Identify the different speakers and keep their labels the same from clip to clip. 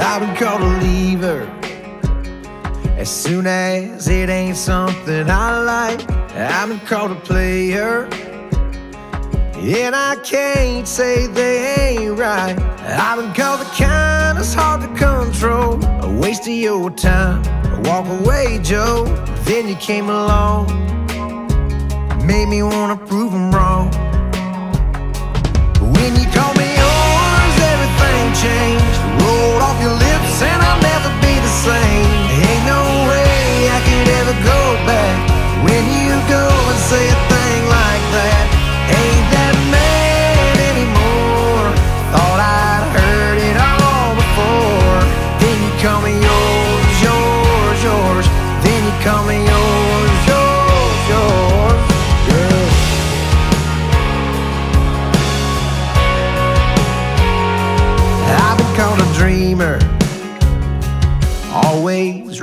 Speaker 1: I've been called a lever. As soon as it ain't something I like, I've been called a player. And I can't say they ain't right. I've been called the kind that's hard to control. A waste of your time. Walk away, Joe. Then you came along. Made me wanna prove 'em wrong.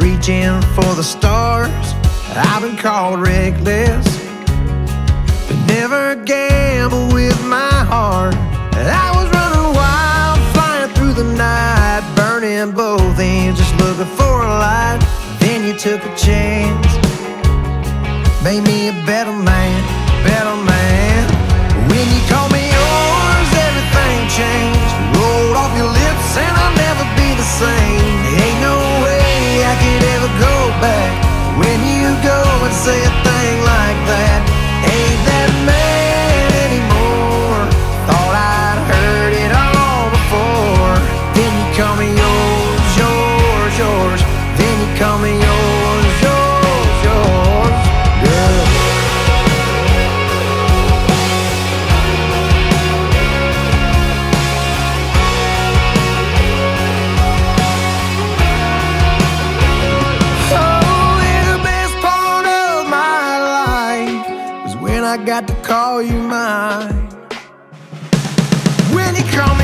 Speaker 1: Reaching for the stars. I've been called reckless, but never gamble with my heart. I was running wild, flying through the night, burning both ends, just looking for a light. Then you took a chance, made me a better man, better man. When you called me yours, everything changed. When you go and say a thing like that, ain't that man anymore. Thought I'd heard it all before. Then you call me yours, yours, yours. Then you call me yours, I got to call you mine. When you call